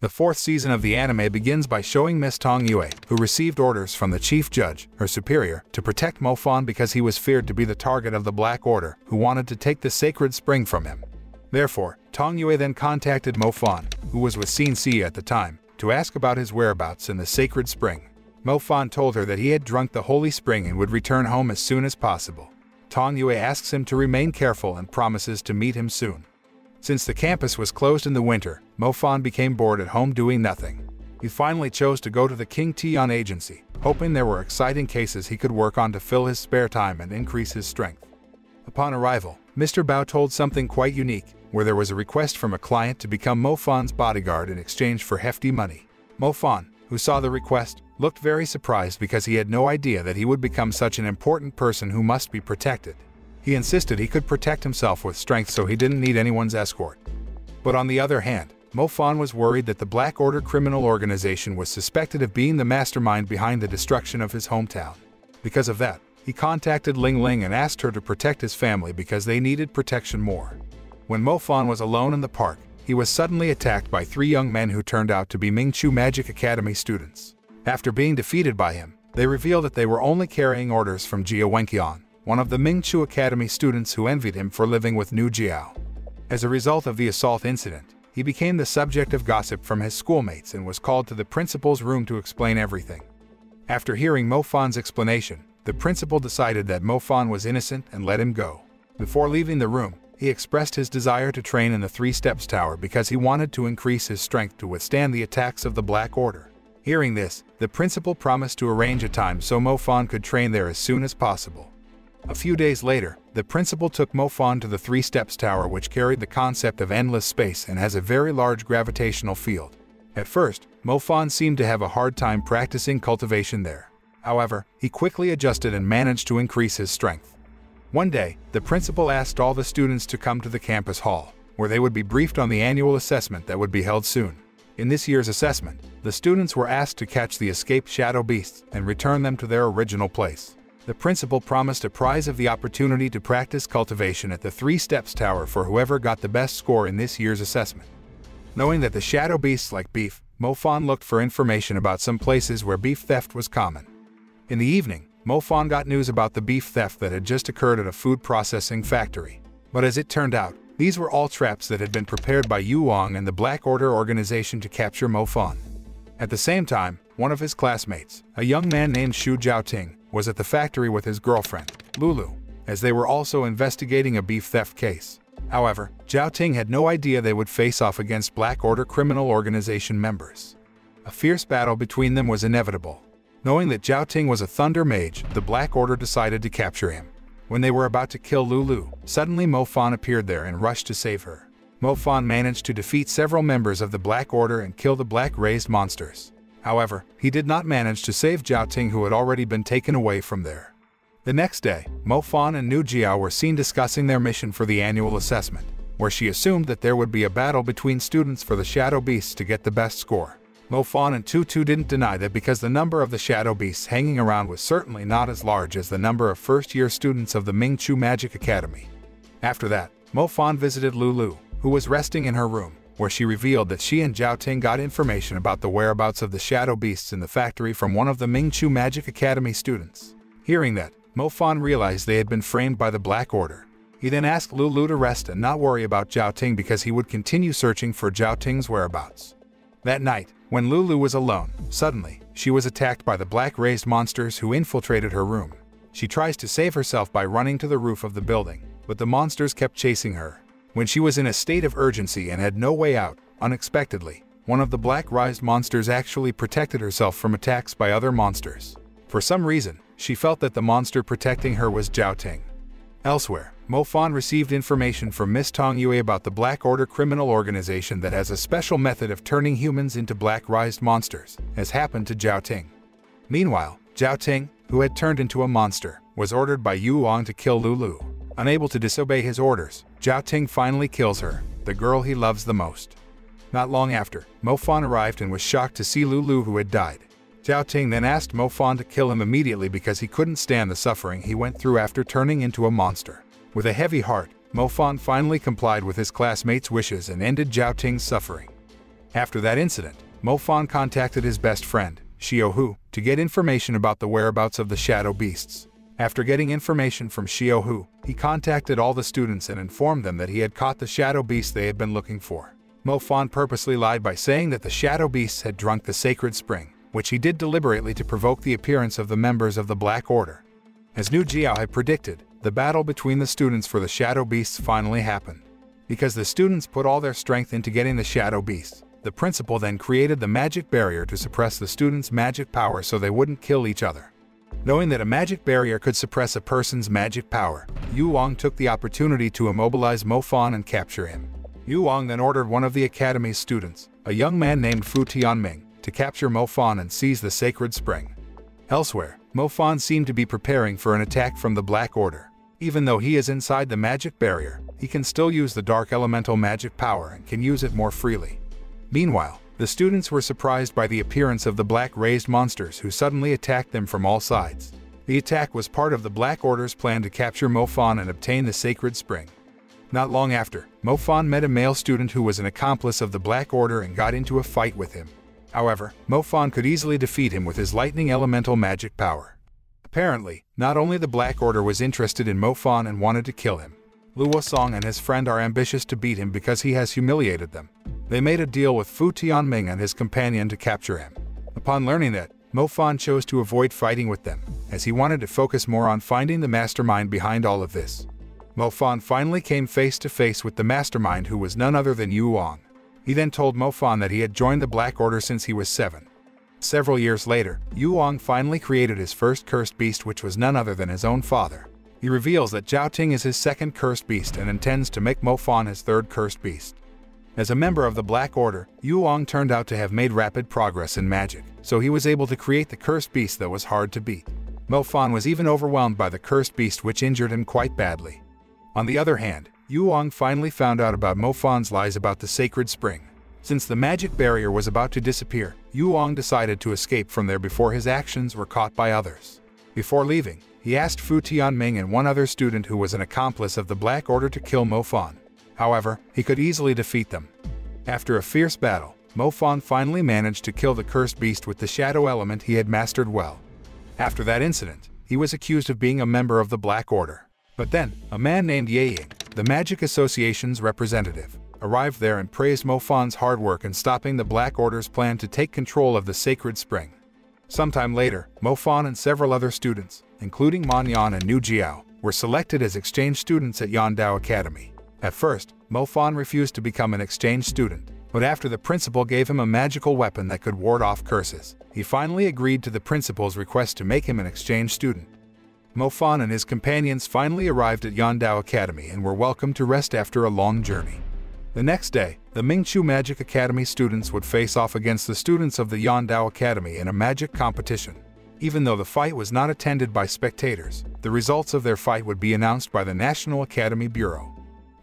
The fourth season of the anime begins by showing Miss Tong Yue, who received orders from the chief judge, her superior, to protect Mo Fan because he was feared to be the target of the Black Order, who wanted to take the sacred spring from him. Therefore, Tong Yue then contacted Mo Fan, who was with Xin Xia at the time, to ask about his whereabouts in the sacred spring. Mo Fan told her that he had drunk the holy spring and would return home as soon as possible. Tong Yue asks him to remain careful and promises to meet him soon. Since the campus was closed in the winter, Mo Fan became bored at home doing nothing. He finally chose to go to the King Tian agency, hoping there were exciting cases he could work on to fill his spare time and increase his strength. Upon arrival, Mr. Bao told something quite unique, where there was a request from a client to become Mo Fan's bodyguard in exchange for hefty money. Mo Fan, who saw the request, looked very surprised because he had no idea that he would become such an important person who must be protected. He insisted he could protect himself with strength so he didn't need anyone's escort. But on the other hand, Mo Fan was worried that the Black Order criminal organization was suspected of being the mastermind behind the destruction of his hometown. Because of that, he contacted Ling Ling and asked her to protect his family because they needed protection more. When Mo Fan was alone in the park, he was suddenly attacked by three young men who turned out to be Ming Chu Magic Academy students. After being defeated by him, they revealed that they were only carrying orders from Jia Wenqian, one of the Ming Chu Academy students who envied him for living with Nu Jiao. As a result of the assault incident, he became the subject of gossip from his schoolmates and was called to the principal's room to explain everything. After hearing Mo Fan's explanation, the principal decided that Mo Fan was innocent and let him go. Before leaving the room, he expressed his desire to train in the Three Steps Tower because he wanted to increase his strength to withstand the attacks of the Black Order. Hearing this, the principal promised to arrange a time so Mo Fan could train there as soon as possible. A few days later, the principal took Mo Fan to the Three Steps Tower which carried the concept of endless space and has a very large gravitational field. At first, Mo Fan seemed to have a hard time practicing cultivation there. However, he quickly adjusted and managed to increase his strength. One day, the principal asked all the students to come to the campus hall, where they would be briefed on the annual assessment that would be held soon. In this year's assessment, the students were asked to catch the escaped shadow beasts and return them to their original place the principal promised a prize of the opportunity to practice cultivation at the Three Steps Tower for whoever got the best score in this year's assessment. Knowing that the shadow beasts like beef, Mo Fan looked for information about some places where beef theft was common. In the evening, Mo Fan got news about the beef theft that had just occurred at a food processing factory. But as it turned out, these were all traps that had been prepared by Yu Wang and the Black Order organization to capture Mo Fan. At the same time, one of his classmates, a young man named Xu Jiaoting, was at the factory with his girlfriend, Lulu, as they were also investigating a beef theft case. However, Zhao Ting had no idea they would face off against Black Order criminal organization members. A fierce battle between them was inevitable. Knowing that Zhao Ting was a Thunder Mage, the Black Order decided to capture him. When they were about to kill Lulu, suddenly Mo Fan appeared there and rushed to save her. Mo Fan managed to defeat several members of the Black Order and kill the black-raised monsters. However, he did not manage to save Zhao Ting who had already been taken away from there. The next day, Mo Fan and Nu Jiao were seen discussing their mission for the annual assessment, where she assumed that there would be a battle between students for the Shadow Beasts to get the best score. Mo Fan and Tu Tu didn't deny that because the number of the Shadow Beasts hanging around was certainly not as large as the number of first-year students of the Ming Chu Magic Academy. After that, Mo Fan visited Lulu, who was resting in her room where she revealed that she and Zhao Ting got information about the whereabouts of the shadow beasts in the factory from one of the Ming Chu Magic Academy students. Hearing that, Mo Fan realized they had been framed by the Black Order. He then asked Lulu to rest and not worry about Zhao Ting because he would continue searching for Zhao Ting's whereabouts. That night, when Lulu was alone, suddenly, she was attacked by the black-raised monsters who infiltrated her room. She tries to save herself by running to the roof of the building, but the monsters kept chasing her, when she was in a state of urgency and had no way out, unexpectedly, one of the black-rised monsters actually protected herself from attacks by other monsters. For some reason, she felt that the monster protecting her was Zhao Ting. Elsewhere, Mo Fan received information from Miss Tong Yue about the Black Order criminal organization that has a special method of turning humans into black-rised monsters, as happened to Zhao Ting. Meanwhile, Zhao Ting, who had turned into a monster, was ordered by Yu Wang to kill Lulu. Unable to disobey his orders, Zhao Ting finally kills her, the girl he loves the most. Not long after, Mo Fan arrived and was shocked to see Lulu who had died. Zhao Ting then asked Mo Fan to kill him immediately because he couldn't stand the suffering he went through after turning into a monster. With a heavy heart, Mo Fan finally complied with his classmates' wishes and ended Zhao Ting's suffering. After that incident, Mo Fan contacted his best friend, Xiao Hu, to get information about the whereabouts of the shadow beasts. After getting information from Xiao Hu, he contacted all the students and informed them that he had caught the shadow beast they had been looking for. Mo Fan purposely lied by saying that the shadow beasts had drunk the sacred spring, which he did deliberately to provoke the appearance of the members of the Black Order. As Nu Jiao had predicted, the battle between the students for the shadow beasts finally happened. Because the students put all their strength into getting the shadow beasts, the principal then created the magic barrier to suppress the students' magic power so they wouldn't kill each other. Knowing that a magic barrier could suppress a person's magic power, Yu Wang took the opportunity to immobilize Mo Fan and capture him. Yu Wang then ordered one of the academy's students, a young man named Fu Tianming, to capture Mo Fan and seize the sacred spring. Elsewhere, Mo Fan seemed to be preparing for an attack from the Black Order. Even though he is inside the magic barrier, he can still use the dark elemental magic power and can use it more freely. Meanwhile, the students were surprised by the appearance of the black raised monsters who suddenly attacked them from all sides. The attack was part of the Black Order's plan to capture Mofan and obtain the Sacred Spring. Not long after, Mofan met a male student who was an accomplice of the Black Order and got into a fight with him. However, Mofan could easily defeat him with his lightning elemental magic power. Apparently, not only the Black Order was interested in Mofan and wanted to kill him, Luo Song and his friend are ambitious to beat him because he has humiliated them. They made a deal with Fu Tianming and his companion to capture him. Upon learning that, Mo Fan chose to avoid fighting with them, as he wanted to focus more on finding the mastermind behind all of this. Mo Fan finally came face to face with the mastermind who was none other than Yu Wang. He then told Mo Fan that he had joined the Black Order since he was seven. Several years later, Yu Wang finally created his first cursed beast which was none other than his own father. He reveals that Zhao Ting is his second cursed beast and intends to make Mo Fan his third cursed beast. As a member of the Black Order, Yu turned out to have made rapid progress in magic, so he was able to create the cursed beast that was hard to beat. Mo Fan was even overwhelmed by the cursed beast which injured him quite badly. On the other hand, Yu finally found out about Mo Fan's lies about the sacred spring. Since the magic barrier was about to disappear, Yu decided to escape from there before his actions were caught by others. Before leaving, he asked Fu Tianming and one other student who was an accomplice of the Black Order to kill Mo Fan. However, he could easily defeat them. After a fierce battle, Mo Fan finally managed to kill the cursed beast with the shadow element he had mastered well. After that incident, he was accused of being a member of the Black Order. But then, a man named Ye Ying, the Magic Association's representative, arrived there and praised Mo Fan's hard work in stopping the Black Order's plan to take control of the Sacred Spring. Sometime later, Mo Fan and several other students, including Man Yan and Nu Jiao, were selected as exchange students at Yandao Academy. At first, Mo Fan refused to become an exchange student, but after the principal gave him a magical weapon that could ward off curses, he finally agreed to the principal's request to make him an exchange student. Mo Fan and his companions finally arrived at Yandao Academy and were welcomed to rest after a long journey. The next day, the Ming Chu Magic Academy students would face off against the students of the Yandao Academy in a magic competition. Even though the fight was not attended by spectators, the results of their fight would be announced by the National Academy Bureau.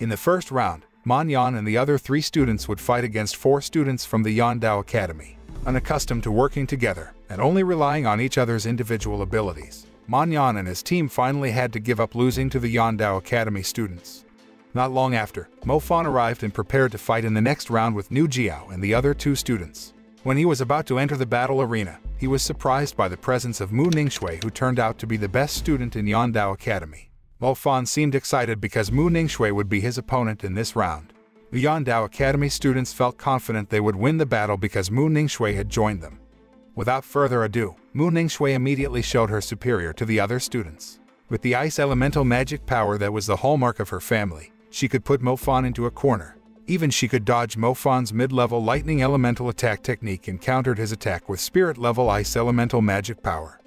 In the first round, Man Yan and the other three students would fight against four students from the Yandao Academy. Unaccustomed to working together and only relying on each other's individual abilities, Man Yan and his team finally had to give up losing to the Yandao Academy students. Not long after, Mo Fan arrived and prepared to fight in the next round with Nu Jiao and the other two students. When he was about to enter the battle arena, he was surprised by the presence of Mu Ningxue who turned out to be the best student in Yandao Academy. Mo Fan seemed excited because Mu Ningxue would be his opponent in this round. The Yandao Academy students felt confident they would win the battle because Mu Ningxue had joined them. Without further ado, Mu Ningxue immediately showed her superior to the other students. With the ice elemental magic power that was the hallmark of her family, she could put Mo Fan into a corner. Even she could dodge Mo Fan's mid-level lightning elemental attack technique and countered his attack with spirit-level ice elemental magic power.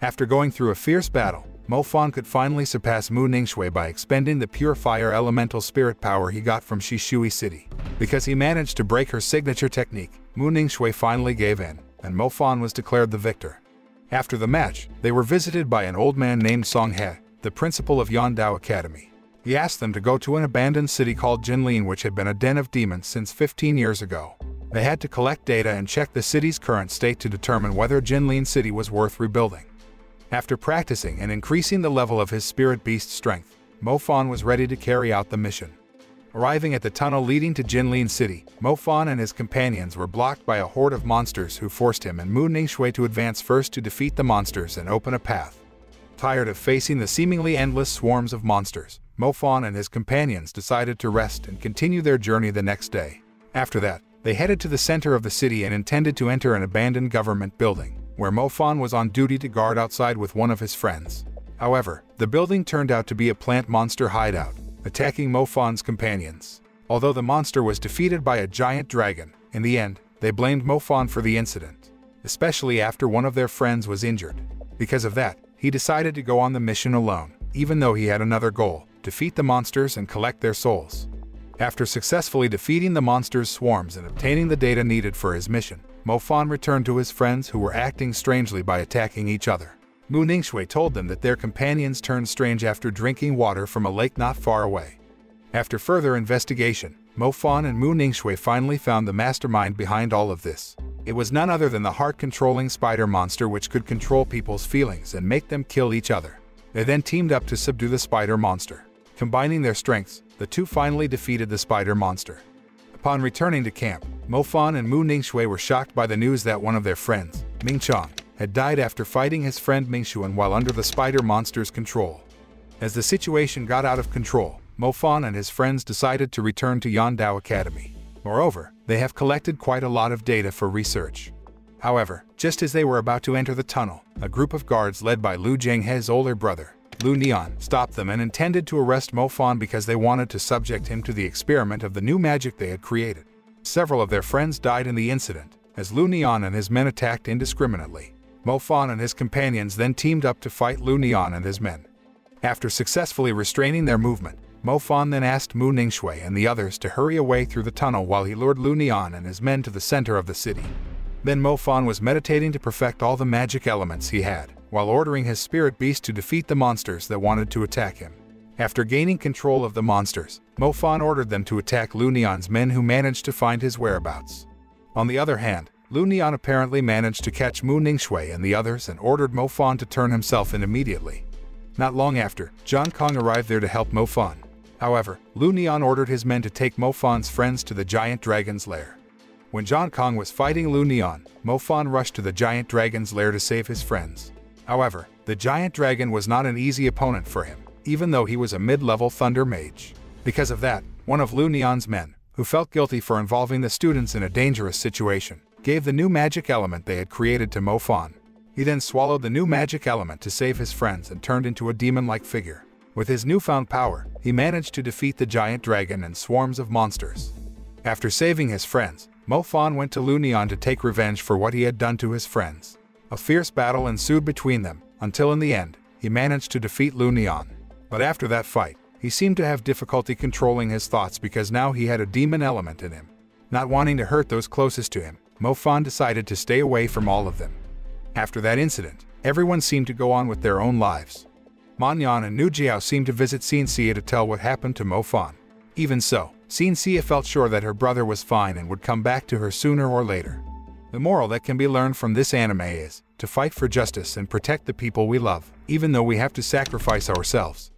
After going through a fierce battle, Mo Fan could finally surpass Mu Ningxue by expending the pure fire elemental spirit power he got from Shishui City. Because he managed to break her signature technique, Mu Ningxue finally gave in, and Mo Fan was declared the victor. After the match, they were visited by an old man named Song He, the principal of Yandao Academy. He asked them to go to an abandoned city called Jinlin which had been a den of demons since 15 years ago. They had to collect data and check the city's current state to determine whether Jinlin City was worth rebuilding. After practicing and increasing the level of his spirit beast strength, Mo Fan was ready to carry out the mission. Arriving at the tunnel leading to Jinlin City, Mofan and his companions were blocked by a horde of monsters who forced him and Mu Ningxue to advance first to defeat the monsters and open a path. Tired of facing the seemingly endless swarms of monsters, Mofan and his companions decided to rest and continue their journey the next day. After that, they headed to the center of the city and intended to enter an abandoned government building, where Mofan was on duty to guard outside with one of his friends. However, the building turned out to be a plant monster hideout, attacking Mofan's companions. Although the monster was defeated by a giant dragon, in the end, they blamed Mofan for the incident, especially after one of their friends was injured. Because of that, he decided to go on the mission alone, even though he had another goal, defeat the monsters and collect their souls. After successfully defeating the monsters' swarms and obtaining the data needed for his mission, Mofan returned to his friends who were acting strangely by attacking each other. Mu Ningxue told them that their companions turned strange after drinking water from a lake not far away. After further investigation, Mofan and Mu Ningxue finally found the mastermind behind all of this. It was none other than the heart-controlling spider monster which could control people's feelings and make them kill each other. They then teamed up to subdue the spider monster. Combining their strengths, the two finally defeated the spider monster. Upon returning to camp, Mo Fan and Mu Ningxue were shocked by the news that one of their friends, Ming Chang, had died after fighting his friend Mingshuan while under the spider monster's control. As the situation got out of control, Mo Fan and his friends decided to return to Yandao Academy. Moreover, they have collected quite a lot of data for research. However, just as they were about to enter the tunnel, a group of guards led by Lu Zhenghe's older brother, Lu Nian, stopped them and intended to arrest Mo Fan because they wanted to subject him to the experiment of the new magic they had created. Several of their friends died in the incident, as Lu Nian and his men attacked indiscriminately. Mo Fan and his companions then teamed up to fight Lu Nian and his men. After successfully restraining their movement, Mo Fan then asked Mu Ningxue and the others to hurry away through the tunnel while he lured Lu Nian and his men to the center of the city. Then Mo Fan was meditating to perfect all the magic elements he had, while ordering his spirit beast to defeat the monsters that wanted to attack him. After gaining control of the monsters, Mo Fan ordered them to attack Lu Nian's men who managed to find his whereabouts. On the other hand, Lu Nian apparently managed to catch Mu Ningxue and the others and ordered Mo Fan to turn himself in immediately. Not long after, Zhan Kong arrived there to help Mo Fan. However, Lu Nian ordered his men to take Mo Fan's friends to the giant dragon's lair. When Zhan Kong was fighting Lu Nian, Mo Fan rushed to the giant dragon's lair to save his friends. However, the giant dragon was not an easy opponent for him, even though he was a mid-level thunder mage. Because of that, one of Lu Nian's men, who felt guilty for involving the students in a dangerous situation, gave the new magic element they had created to Mo Fan. He then swallowed the new magic element to save his friends and turned into a demon-like figure. With his newfound power, he managed to defeat the giant dragon and swarms of monsters. After saving his friends, Mo Fan went to Lu Nian to take revenge for what he had done to his friends. A fierce battle ensued between them, until in the end, he managed to defeat Lu Nian. But after that fight, he seemed to have difficulty controlling his thoughts because now he had a demon element in him. Not wanting to hurt those closest to him, Mo Fan decided to stay away from all of them. After that incident, everyone seemed to go on with their own lives. Manyan and Nu Jiao seemed to visit Xin Xia to tell what happened to Mo Fan. Even so, Xin Xia felt sure that her brother was fine and would come back to her sooner or later. The moral that can be learned from this anime is to fight for justice and protect the people we love, even though we have to sacrifice ourselves.